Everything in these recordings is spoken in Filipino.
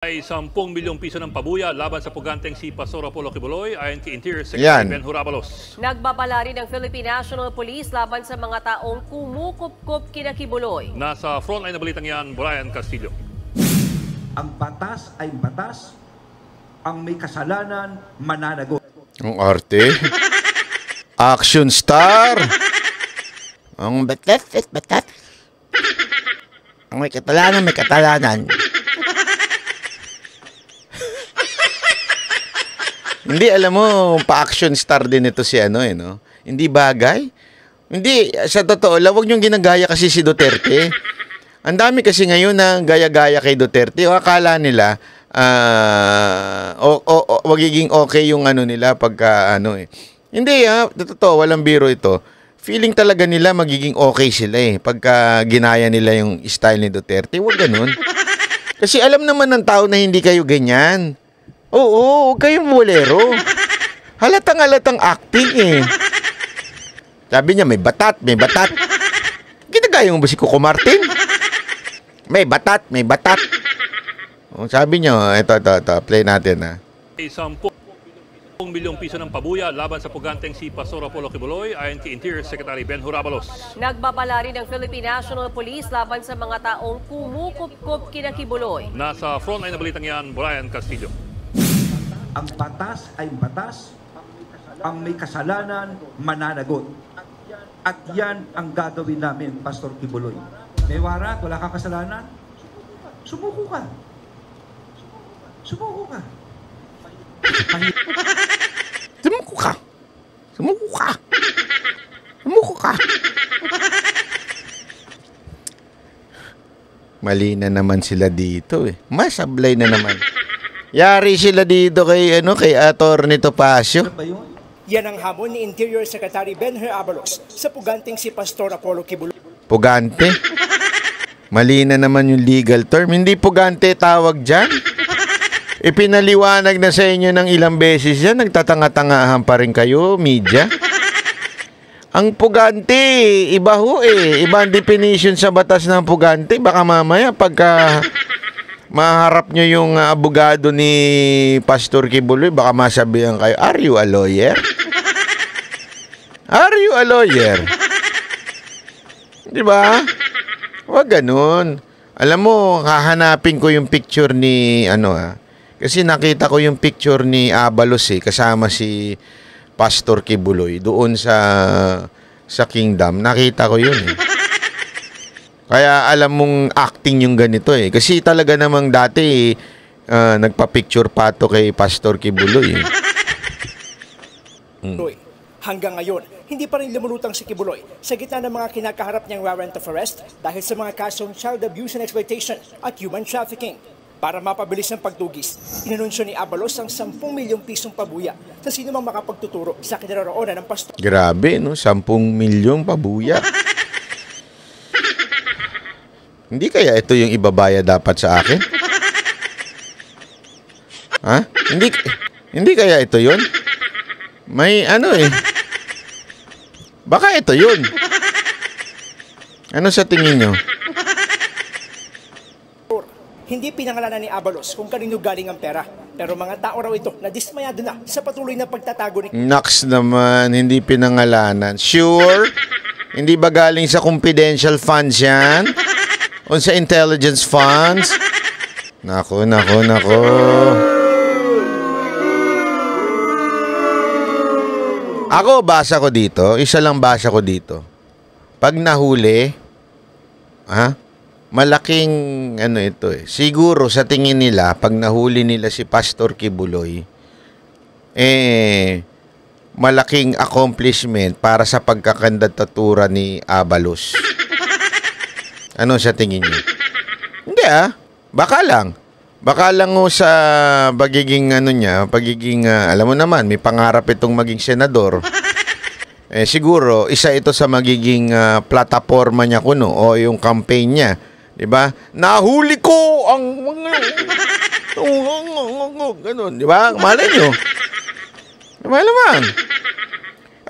ay 10 milyong piso ng pabuya laban sa puganteng si Pastor Apollo Kibuloy ayon kay Interior Yan. Secretary Ben Hurabalos. Nagbabala rin ng Philippine National Police laban sa mga taong kumukup-kup kina Kibuloy. Nasa frontline na balitang yan, Brian Castillo. Ang batas ay batas. Ang may kasalanan, mananagot. Ang arte. Action star. Ang batat at batat. Ang may katalanan, may katalanan. Hindi, alam mo, pa-action star din ito si ano eh, no? Hindi bagay. Hindi, sa totoo lang, huwag niyong ginagaya kasi si Duterte. Ang dami kasi ngayon na gaya-gaya kay Duterte. O akala nila, ah, o, o, o, magiging okay yung ano nila pagka ano eh. Hindi ah, totoo, walang biro ito. Feeling talaga nila magiging okay sila eh. Pagka ginaya nila yung style ni Duterte. Huwag ganun. Kasi alam naman ng tao na hindi kayo ganyan. Oo, huwag kayong bolero. Halatang halatang acting eh. Sabi niya, may batat, may batat. Ginagaya mo ba si Coco Martin? May batat, may batat. Oh, sabi niyo, ito, ito, ito, play natin ah. Ay 10 milyong piso ng pabuya laban sa puganteng si Pastor Apollo Kibuloy ayon kay Interior Secretary Ben Hurabalos. Nagbabala rin ng Philippine National Police laban sa mga taong kumukup-kup kina Kibuloy. Nasa frontline na balitang yan, Brian Castillo. Ang batas ay batas. Ang may kasalanan, mananagot. At yan ang gagawin namin, Pastor Kibuloy. May warat, wala kang kasalanan? Sumuko ka. Sumuko ka. Sumuko ka. Sumuko ka. Sumuko ka. Mali na naman sila dito eh. Masablay na naman. Yari sila dito kay ano kay Atty. Topacio. Ano? Yan ang hamon ni Interior Secretary Benher Abalos sa puganting si Pastor Apollo Kibuloy. Pugante. Mali na naman yung legal term. Hindi pugante tawag dyan. Ipinaliwanag na sa inyo ng ilang beses yan. Nagtatanga-tangahan pa rin kayo, media. Ang pugante, iba ho eh. Iba ang definition sa batas ng pugante. Baka mamaya pagka maharap nyo yung uh, abogado ni Pastor Kibuloy, baka masabihan kayo, are you a lawyer? Are you a lawyer? Di ba? Huwag ganun. Alam mo, hahanapin ko yung picture ni, ano ah, kasi nakita ko yung picture ni Abalos eh, kasama si Pastor Kibuloy doon sa sa Kingdom. Nakita ko yun eh. Kaya alam mong acting yung ganito eh. Kasi talaga namang dati ah, nagpa-picture pa to kay Pastor Kibuloy eh. Hanggang ngayon, hindi pa rin lumulutang si Kibuloy sa gitna ng mga kinakaharap niyang warrant of arrest dahil sa mga kasong child abuse and exploitation at human trafficking. Para mapabilis ang pagtugis, inanunsyo ni Abalos ang 10 milyong pisong pabuya sa sino mang makapagtuturo sa kinaroroonan ng pastor. Grabe, no? 10 milyong pabuya. Hindi kaya ito yung ibabaya dapat sa akin? Ha? Hindi hindi kaya ito 'yon? May ano eh. Baka ito 'yun. Ano sa tingin nyo? Hindi pinangalanan ni Abalos kung kanino galing ang pera. Pero mga tao raw ito na dismayado na sa patuloy na pagtatago ni Naks naman, hindi pinangalanan. Sure? Hindi ba galing sa confidential funds yan? O sa intelligence funds? Nako, nako, nako. Ako, basa ko dito. Isa lang basa ko dito. Pag nahuli, ha? Malaking, ano ito eh. Siguro sa tingin nila, pag nahuli nila si Pastor Kibuloy, eh, malaking accomplishment para sa pagkakandidatura ni Abalos. Ano sa tingin niyo? Hindi ah. Baka lang. Baka lang ho sa pagiging ano niya, pagiging, ah, alam mo naman, may pangarap itong maging senador. Eh siguro, isa ito sa magiging ah, plataforma niya kuno o yung campaign niya. 'Di ba? Nahuli ko ang mga ganun, 'di ba? Malay niyo. Malay naman.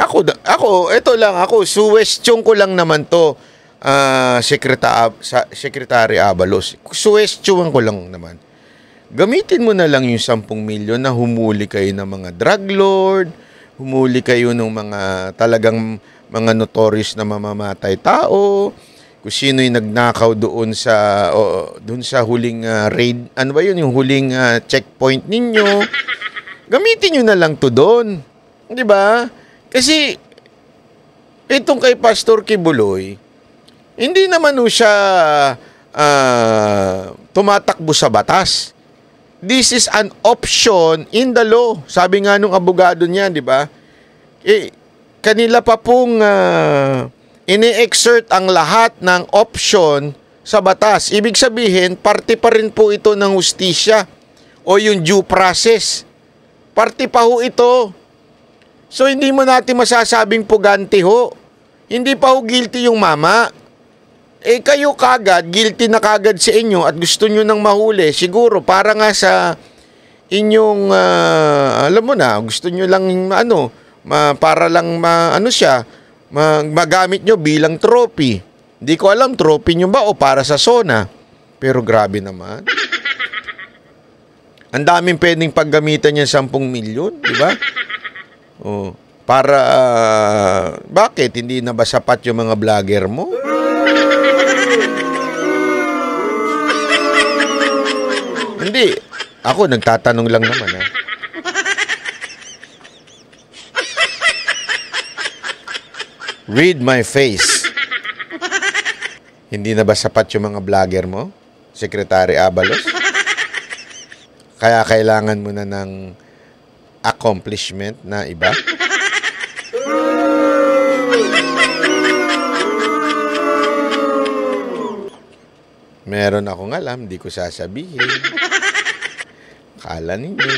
Ako, ako, ito lang, ako, suwestyon ko lang naman to, ah, Secretary, Secretary Abalos. Suwestyon ko lang naman. gamitin mo na lang yung 10 milyon na humuli kayo ng mga drug lord, humuli kayo ng mga talagang mga notorious na mamamatay tao, kung sino yung nagnakaw doon sa o, doon sa huling ah, raid, ano ba yun, yung huling ah, checkpoint ninyo. Gamitin nyo na lang to doon. 'Di ba? Kasi itong kay Pastor Kibuloy, hindi naman ho siya ah, tumatakbo sa batas. This is an option in the law. Sabi nga nung abogado niya, di ba? Eh, kanila pa pong ah, ini-exert ang lahat ng option sa batas. Ibig sabihin, parte pa rin po ito ng hustisya o yung due process. Parte pa ho ito. So, hindi mo natin masasabing pugante ho. Hindi pa ho guilty yung mama. Eh kayo kagad, guilty na kagad sa inyo at gusto nyo nang mahuli. Siguro para nga sa inyong, ah, alam mo na, gusto nyo lang ano, ma, para lang ma, ano siya, ma, magamit nyo bilang trophy. Hindi ko alam, trophy nyo ba o para sa sona. Pero grabe naman. Ang daming pwedeng paggamitan niya 10 milyon, di ba? Oh, para ah, bakit hindi na ba sapat yung mga vlogger mo? Hindi. Ako nagtatanong lang naman ha. Read my face. Hindi na ba sapat yung mga vlogger mo? Secretary Abalos? Kaya kailangan mo na ng accomplishment na iba? Meron akong alam, di ko sasabihin. Kala ninyo.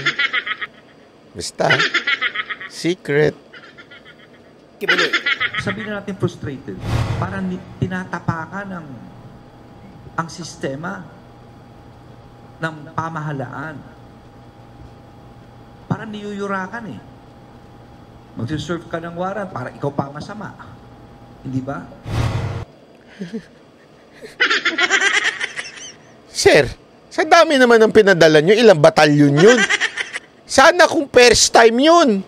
Basta, secret. Kibuloy. Sabihin na natin frustrated. Parang tinatapakan ng ang sistema ng pamahalaan. Parang niyuyurakan eh. Magsiserve ka ng warrant para ikaw pa masama. Hindi ba? Sir, sa dami naman ng pinadala nyo, ilang batalyon yun? Sana kung first time yun.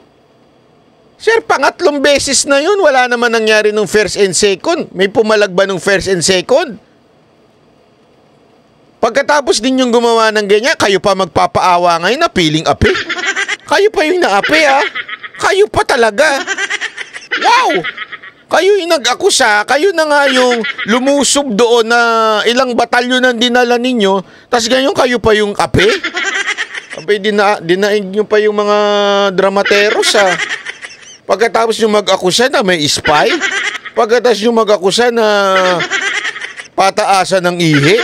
Sir, pangatlong beses na yun, wala naman nangyari nung first and second. May pumalag ba nung first and second? Pagkatapos din yung gumawa ng ganyan, kayo pa magpapaawa ngayon na piling api. Kayo pa yung naapi, ah. Kayo pa talaga. Wow! Kayo yung nag-akusa, kayo na nga yung lumusob doon na ilang batalyon ang dinala ninyo, tapos ganyan kayo pa yung kape? Abay, dina, dinaig nyo pa yung mga dramateros, ha? Pagkatapos yung mag-akusa na may spy, pagkatapos yung mag-akusa na pataasan ng ihi,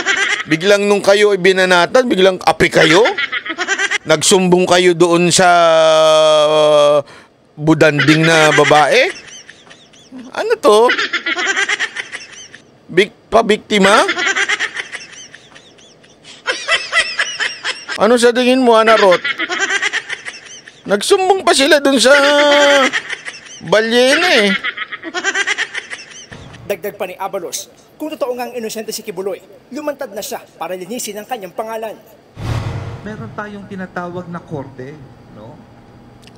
biglang nung kayo ibinanatan, biglang api kayo? Nagsumbong kayo doon sa uh, budanding na babae? Ano to? Big pabiktima? Ano sa tingin mo, Ana Rot? Nagsumbong pa sila dun sa balyena eh. Dagdag pa ni Abalos, kung totoo ngang inosente si Kibuloy, lumantad na siya para linisin ang kanyang pangalan. Meron tayong tinatawag na korte, no?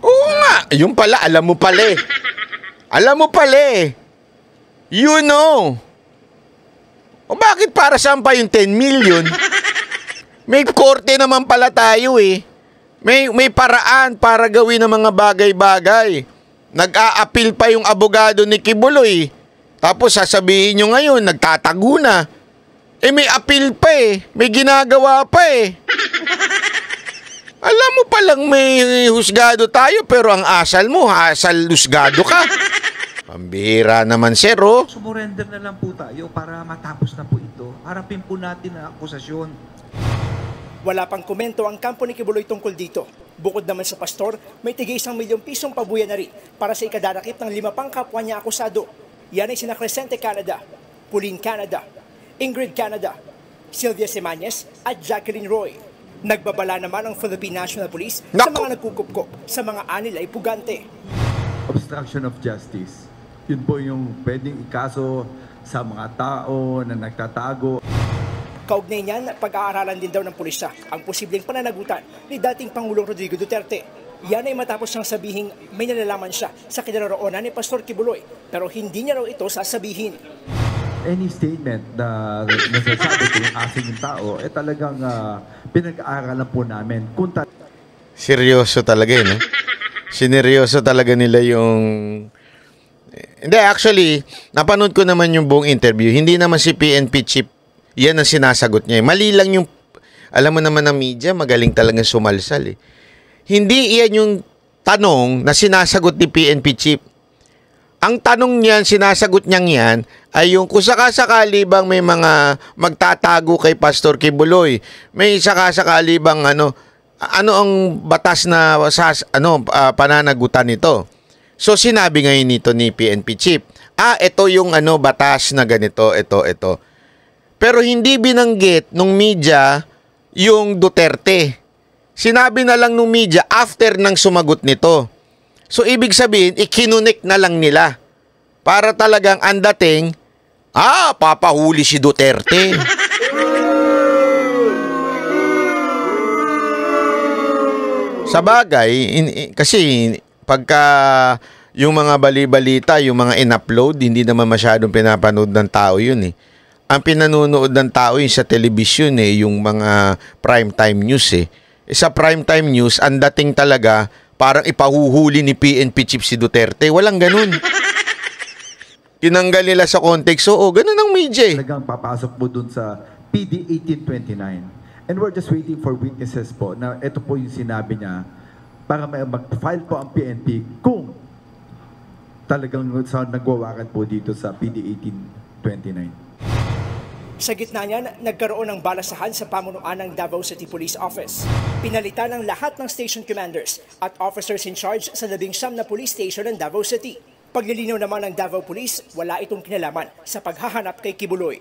Oo nga. Yung pala, alam mo pala eh. Alam mo pala eh. You know. O bakit para saan pa yung 10 million? May korte naman pala tayo eh. May, may paraan para gawin ng mga bagay-bagay. Nag-a-appeal pa yung abogado ni Kibuloy. Tapos sasabihin nyo ngayon, nagtatago na. Eh may appeal pa eh. May ginagawa pa eh. Alam mo palang may husgado tayo pero ang asal mo, asal husgado ka. Pambihira naman, sir, oh. Sumurrender na lang po tayo para matapos na po ito. Harapin po natin ang akusasyon. Wala pang komento ang kampo ni Kibuloy tungkol dito. Bukod naman sa pastor, may tigay isang milyong pisong pabuya na rin para sa ikadarakip ng lima pang kapwa niya akusado. Yan ay sina Crescente Canada, Pauline Canada, Ingrid Canada, Sylvia Semanyes at Jacqueline Roy. Nagbabala naman ang Philippine National Police sa Naku! mga nagkukupkop sa mga anil ay pugante. obstruction of justice. Yun po yung pwedeng ikaso sa mga tao na nagtatago. Kaugnay niyan, pag-aaralan din daw ng pulisya ang posibleng pananagutan ni dating Pangulong Rodrigo Duterte. Yan ay matapos niyang sabihing may nalalaman siya sa kinaroroonan ni Pastor Kibuloy pero hindi niya raw ito sasabihin. Any statement na nasasabi ko yung aking tao, eh talagang ah, pinag-aaralan po namin kung ta- Seryoso talaga eh, no? Sineryoso talaga nila yung... Hindi, actually, napanood ko naman yung buong interview. Hindi naman si PNP chief, yan ang sinasagot niya. eh. Mali lang yung... Alam mo naman ng media, magaling talaga sumalsal eh. Hindi iyan yung tanong na sinasagot ni PNP chief. Ang tanong niyan, sinasagot niyang yan, ay yung kung sakasakali bang may mga magtatago kay Pastor Kibuloy, may sakasakali bang ano, ano ang batas na sas, ano, ah, pananagutan nito. So sinabi ngayon nito ni PNP chief, ah, ito yung ano, batas na ganito, ito, ito. Pero hindi binanggit nung media yung Duterte. Sinabi na lang nung media after nang sumagot nito. So ibig sabihin, ikinunik na lang nila. Para talagang ang dating, ah, papahuli si Duterte. Sa bagay, in- in- kasi pagka yung mga bali-balita, yung mga in-upload, hindi naman masyadong pinapanood ng tao yun eh. Ang pinanonood ng tao yun sa television eh, yung mga primetime news eh. Eh, Sa primetime news, ang dating talaga, parang ipahuhuli ni PNP chief si Duterte. Walang ganun. Tinanggal nila sa context. Oo, ganun ang media eh. talagang papasok po dun sa PD 1829. And we're just waiting for witnesses po na ito po yung sinabi niya para may mag-file po ang PNP kung talagang sa nagwawakan po dito sa PD 1829. Sa gitna niyan, nagkaroon ng balasahan sa pamunuan ng Davao City Police Office. Pinalitan ng lahat ng station commanders at officers in charge sa labing siyam na police station ng Davao City. Paglilinaw naman ng Davao Police, wala itong kinalaman sa paghahanap kay Kibuloy.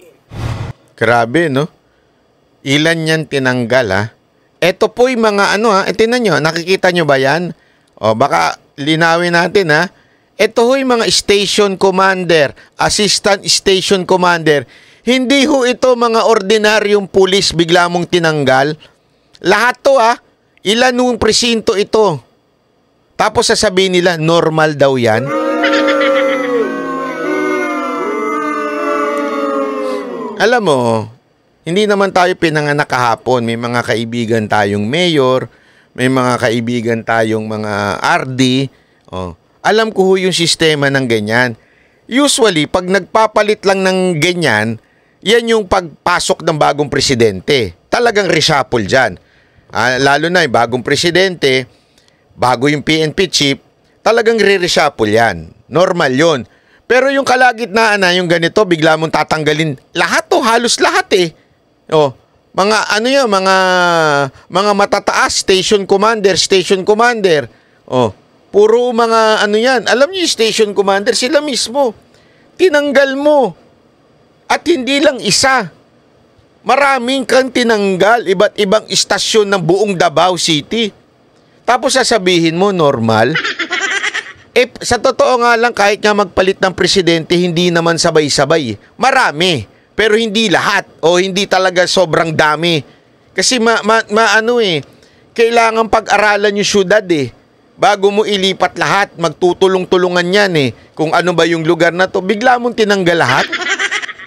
Grabe, no? Ilan yan tinanggal, ha? Ito po'y mga ano, ha? E, tinan nyo, nakikita nyo ba yan? O, baka linawin natin, ha? Ito ho'y mga station commander, assistant station commander. Hindi ho ito mga ordinaryong pulis bigla mong tinanggal. Lahat to, ha? Ilan nung presinto ito? Tapos sasabihin nila, normal daw yan. Alam mo, hindi naman tayo pinanganak kahapon. May mga kaibigan tayong mayor, may mga kaibigan tayong mga RD. Oh. Alam ko ho yung sistema ng ganyan. Usually, pag nagpapalit lang ng ganyan, yan yung pagpasok ng bagong presidente. Talagang reshuffle dyan. Ah, lalo na yung bagong presidente, bago yung PNP chief, talagang re-reshuffle yan. Normal yon. Pero yung kalagitnaan na yung ganito, bigla mong tatanggalin. Lahat to, halos lahat eh. Oh, mga ano yan, mga mga matataas, station commander, station commander. Oh, puro mga ano yan. Alam niyo yung station commander, sila mismo. Tinanggal mo. At hindi lang isa. Maraming kang tinanggal, iba't ibang istasyon ng buong Davao City. Tapos sasabihin mo, normal? Eh, sa totoo nga lang, kahit nga magpalit ng presidente, hindi naman sabay-sabay. Marami. Pero hindi lahat. O hindi talaga sobrang dami. Kasi ma, ma, ma- ano eh, kailangan pag-aralan yung syudad eh. Bago mo ilipat lahat, magtutulong-tulungan yan eh. Kung ano ba yung lugar na to, bigla mong tinanggal lahat.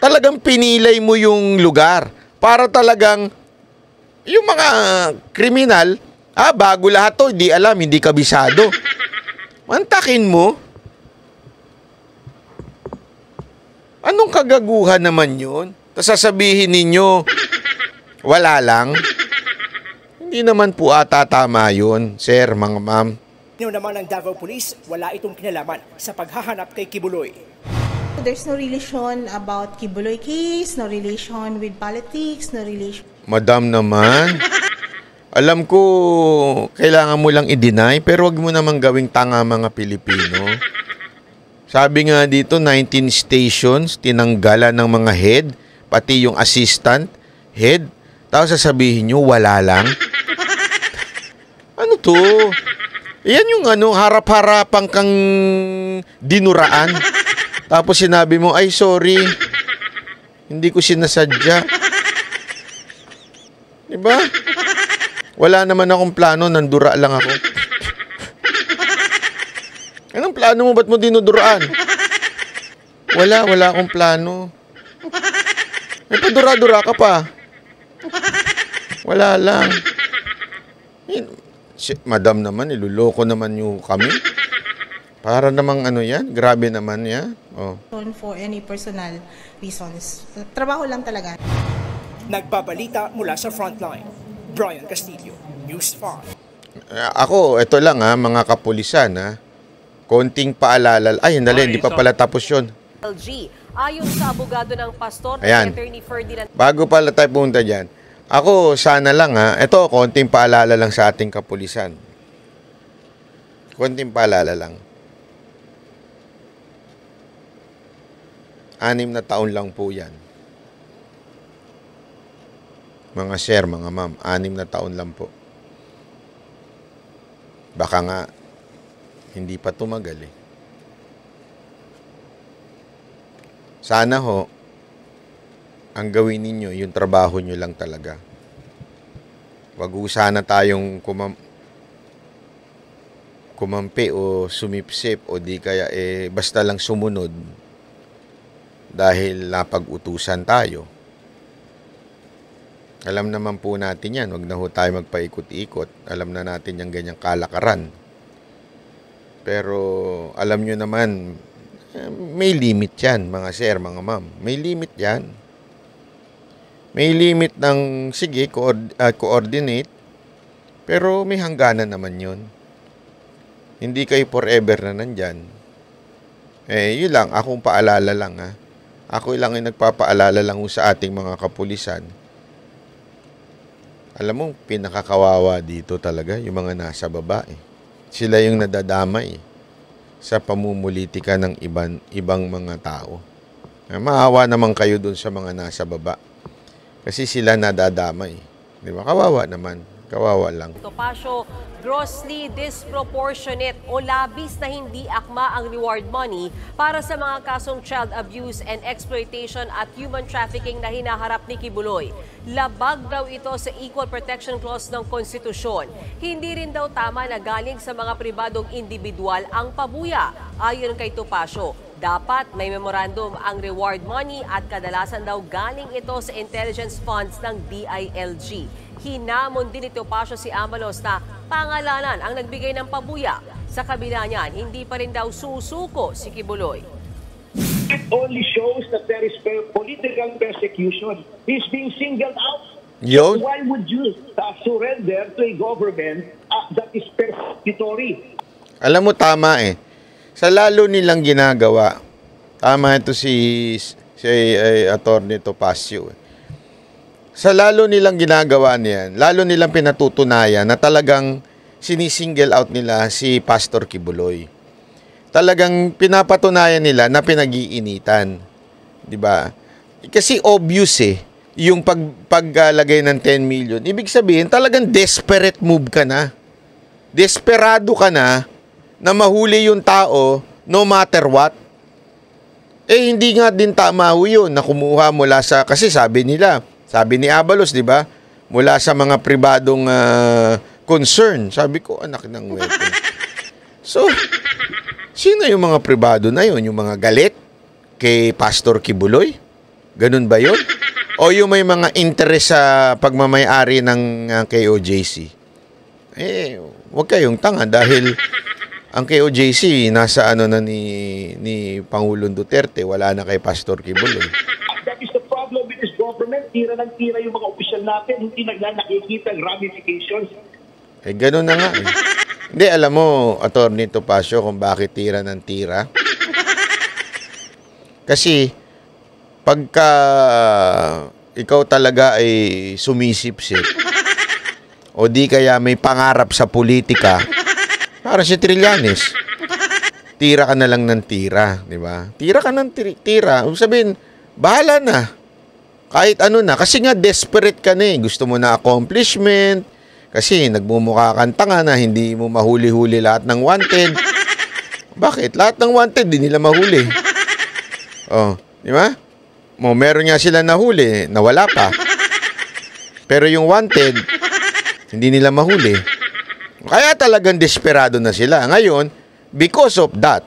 Talagang pinilay mo yung lugar. Para talagang, yung mga kriminal, ah, bago lahat to, hindi alam, hindi kabisado. Mantakin mo. Anong kagaguhan naman yun? Tapos sasabihin ninyo, wala lang. Hindi naman po ata tama yun, sir, mga ma'am. Nino naman ng Davao Police, wala itong kinalaman sa paghahanap kay Kibuloy. There's no relation about Kibuloy case, no relation with politics, no relation Madam naman. Alam ko, kailangan mo lang i-deny, pero wag mo namang gawing tanga mga Pilipino. Sabi nga dito, 19 stations, tinanggalan ng mga head, pati yung assistant, head. Tapos sasabihin nyo, wala lang. Ano to? Yan yung ano, harap-harapan kang dinuraan. Tapos sinabi mo, ay sorry, hindi ko sinasadya. Di ba? Wala naman akong plano, nandura lang ako. Anong plano mo? Ba't mo dinuduraan? Wala, wala akong plano. May padura-dura ka pa. Wala lang. Madam naman, iluloko naman yung kami. Para namang ano yan, grabe naman yan. Oh. for any personal reasons. Trabaho lang talaga. Nagbabalita mula sa frontline. Brian Castillo, News 5. Ah, Ako, ito lang ha, mga kapulisan ha. Konting paalala. Ay, dali, hindi pa pala tapos yun. LG. Ayon sa abogado ng pastor, Ayan. Attorney Ferdinand Bago pala tayo pumunta dyan, ako sana lang ha, ito konting paalala lang sa ating kapulisan. Konting paalala lang. Anim na taon lang po yan. Mga sir, mga ma'am, anim na taon lang po. Baka nga, hindi pa tumagal eh. Sana ho, ang gawin ninyo, yung trabaho nyo lang talaga. Wag sana tayong kumam kumampi o sumipsip o di kaya eh basta lang sumunod dahil napag-utusan tayo. Alam naman po natin yan. Huwag na ho tayo magpaikot-ikot. Alam na natin yung ganyang kalakaran. Pero alam nyo naman, eh, may limit yan, mga sir, mga ma'am. May limit yan. May limit ng, sige, ah, coordinate, pero may hangganan naman yun. Hindi kayo forever na nandyan. Eh, yun lang, akong paalala lang ha. Ako lang yung nagpapaalala lang sa ating mga kapulisan. Alam mo, pinakakawawa dito talaga, yung mga nasa baba eh. Sila yung nadadamay sa pamumulitika ng ibang, ibang mga tao. Eh, maawa naman kayo dun sa mga nasa baba. Kasi sila nadadamay. Di ba? Kawawa naman. Kawawa lang. Topacio, grossly disproportionate o labis na hindi akma ang reward money para sa mga kasong child abuse and exploitation at human trafficking na hinaharap ni Kibuloy. Labag daw ito sa Equal Protection Clause ng Konstitusyon. Hindi rin daw tama na galing sa mga pribadong individual ang pabuya. Ayon kay Topacio, dapat may memorandum ang reward money at kadalasan daw galing ito sa intelligence funds ng DILG. Hinamon din ni Topacio si Amalos na pangalanan ang nagbigay ng pabuya. Sa kabila niyan, hindi pa rin daw susuko si Kibuloy. It only shows that there is political persecution. He's being singled out. Yun. Why would you uh, surrender to a government uh, that is persecutory? Alam mo, tama eh. Sa lalo nilang ginagawa, tama ito si, si eh, Atty. Topacio. Eh. Sa lalo nilang ginagawa niyan, lalo nilang pinatutunayan na talagang sinisingle out nila si Pastor Kibuloy. Talagang pinapatunayan nila na pinag-iinitan. 'Di ba? Kasi obvious eh yung pag paglalagay ng 10 million. Ibig sabihin, talagang desperate move ka na. Desperado ka na na mahuli yung tao no matter what. Eh hindi nga din tama yun na kumuha mula sa kasi sabi nila, sabi ni Abalos, 'di ba? Mula sa mga pribadong ah, concern. Sabi ko, anak ng weapon. So, sino yung mga pribado na yun? Yung mga galit kay Pastor Kibuloy? Ganun ba yun? O yung may mga interest sa pagmamayari ng ah, KOJC? Eh, wag kayong tanga dahil ang KOJC nasa ano na ni ni Pangulong Duterte, wala na kay Pastor Kibuloy. That is the problem with this government. Tira ng tira yung mga opisyal natin. Hindi nagla nakikita ang ramifications. Eh, ganun na nga eh. Hindi, alam mo, Atty. Topacio, kung bakit tira ng tira. Kasi, pagka ikaw talaga ay sumisip-sip, o di kaya may pangarap sa politika, para si Trillanes, tira ka na lang ng tira, di ba? Tira ka ng tira. Ibig sabihin, bahala na. Kahit ano na. Kasi nga, desperate ka na eh. Gusto mo na accomplishment. Kasi nagmumukha kang tanga na hindi mo mahuli-huli lahat ng wanted. Bakit? Lahat ng wanted, di nila mahuli. Oh, di ba? Mo meron nga sila nahuli, nawala pa. Pero yung wanted, hindi nila mahuli. Kaya talagang desperado na sila. Ngayon, because of that,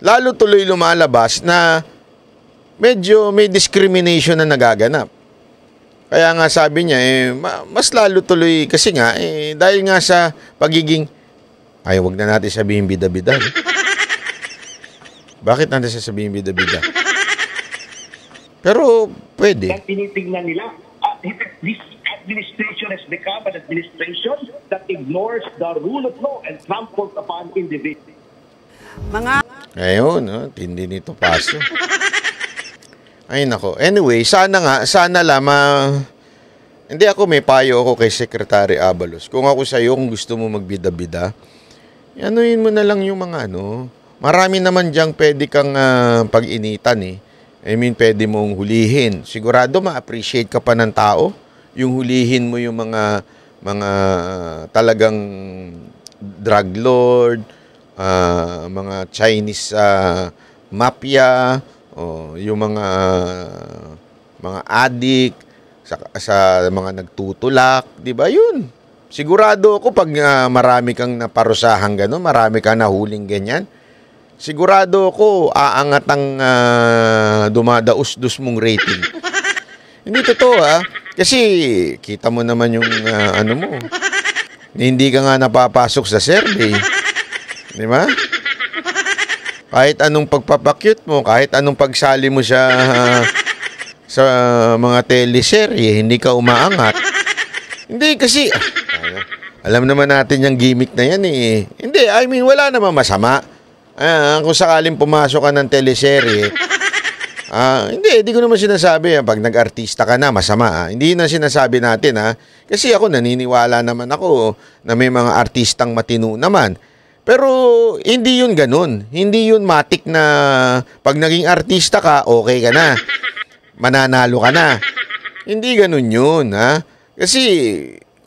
lalo tuloy lumalabas na medyo may discrimination na nagaganap. Kaya nga sabi niya, eh, ma- mas lalo tuloy kasi nga, eh, dahil nga sa pagiging, ay wag na natin sabihin bida-bida. no? Bakit natin sasabihin bida-bida? Pero pwede. Ang tinitingnan nila, ah, this administration has become an administration that ignores the rule of law and tramples upon individuals. Ayun, no? tindi nito paso. Ay nako. Anyway, sana nga, sana lamang hindi ako may payo ako kay Secretary Abalos. Kung ako sa iyo, kung gusto mo magbida-bida, anuin mo na lang yung mga ano. Marami naman diyang pwede kang ah, pag-initan eh. I mean, pwede mong hulihin. Sigurado ma-appreciate ka pa ng tao. Yung hulihin mo yung mga mga talagang drug lord, ah, mga Chinese ah, mafia, o yung mga mga addict sa, sa mga nagtutulak, 'di ba? Yun. Sigurado ako pag ah, marami kang naparusahan gano'n, marami kang nahuling ganyan. Sigurado ako aangat ang ah, dumadaus-dus mong rating. Hindi totoo ah. Kasi kita mo naman yung ah, ano mo. Hindi ka nga napapasok sa survey. Di ba? Kahit anong pagpapakyut mo, kahit anong pagsali mo sa sa mga teleserye, hindi ka umaangat. Hindi kasi ah, alam naman natin yung gimmick na yan eh. Hindi, I mean wala naman masama. Ah, kung sakaling pumasok ka ng teleserye, ah, hindi, hindi ko naman sinasabi ah, pag nag-artista ka na masama. ah. Hindi na sinasabi natin ha. Kasi ako naniniwala naman ako na may mga artistang matino naman. Pero hindi yun ganun. Hindi yun matik na pag naging artista ka, okay ka na. Mananalo ka na. Hindi ganun yun, ha? Kasi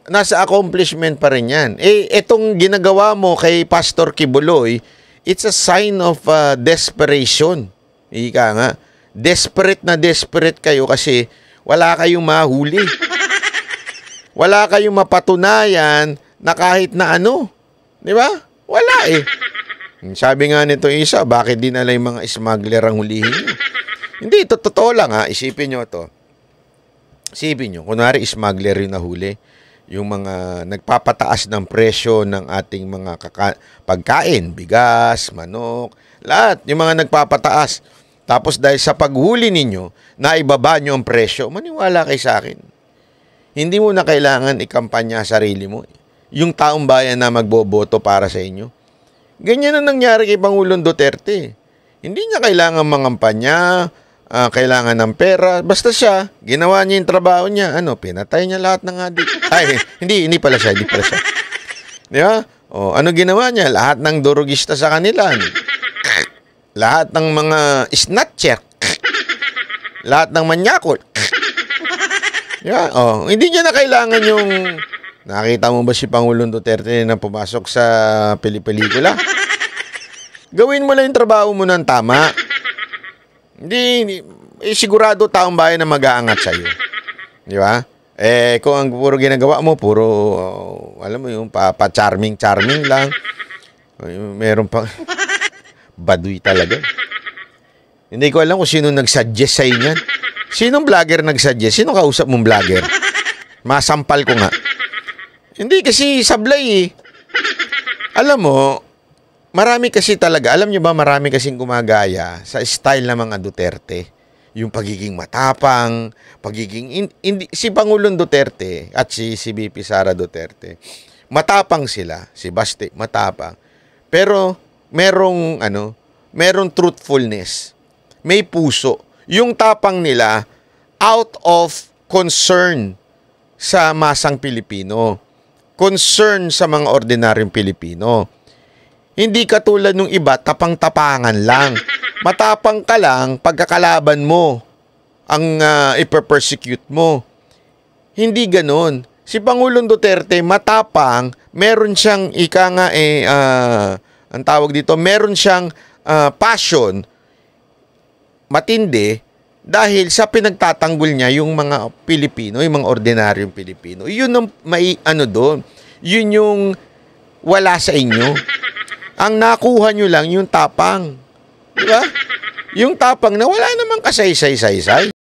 nasa accomplishment pa rin yan. Eh, etong ginagawa mo kay Pastor Kibuloy, it's a sign of uh, desperation. Ika nga. Desperate na desperate kayo kasi wala kayong mahuli. Wala kayong mapatunayan na kahit na ano. Di ba? Wala eh. Sabi nga nito isa, bakit di nila yung mga smuggler ang hulihin nyo? Hindi, to, totoo lang ha. Isipin nyo to. Isipin nyo, kunwari smuggler yung nahuli. Yung mga nagpapataas ng presyo ng ating mga pagkain, bigas, manok, lahat. Yung mga nagpapataas. Tapos dahil sa paghuli ninyo, naibaba nyo ang presyo, maniwala kay sa akin. Hindi mo na kailangan ikampanya sarili mo. Yung taong bayan na magboboto para sa inyo. Ganyan ang nangyari kay Pangulong Duterte. Hindi niya kailangan mangampanya, ah, kailangan ng pera. Basta siya, ginawa niya yung trabaho niya. Ano, pinatay niya lahat ng adik. Ay, hindi, hindi pala siya, hindi pala siya. Di ba? O, ano ginawa niya? Lahat ng durugista sa kanila. Lahat ng mga snatcher. Lahat ng manyakot. Yeah, oh, hindi niya na kailangan yung Nakita mo ba si Pangulong Duterte na pumasok sa pelipelikula? Gawin mo lang yung trabaho mo ng tama. Hindi, eh, sigurado taong bayan na mag-aangat sa'yo. Di ba? Eh, kung ang puro ginagawa mo, puro, oh, alam mo yung pa, pa charming, charming lang. Meron pa, baduy talaga. Hindi ko alam kung sino nag-suggest sa inyo. Sinong vlogger nag-suggest? Sino kausap mong vlogger? Masampal ko nga. Hindi kasi sablay eh. Alam mo, marami kasi talaga, alam nyo ba marami kasing gumagaya sa style ng mga Duterte. Yung pagiging matapang, pagiging, in- hindi, si Pangulong Duterte at si, si BP Sara Duterte, matapang sila, si Baste, matapang. Pero, merong, ano, merong truthfulness. May puso. Yung tapang nila, out of concern sa masang Pilipino concern sa mga ordinaryong Pilipino. Hindi katulad nung iba, tapang-tapangan lang. Matapang ka lang, pagkakalaban mo, ang uh, iper-persecute mo. Hindi ganon. Si Pangulong Duterte, matapang, meron siyang, ika nga eh, uh, ang tawag dito, meron siyang uh, passion, matindi, dahil sa pinagtatanggol niya yung mga Pilipino, yung mga ordinaryong Pilipino. Yun ang may ano doon. Yun yung wala sa inyo. Ang nakuha nyo lang yung tapang. Di ba? Yung tapang na wala namang kasaysay-saysay.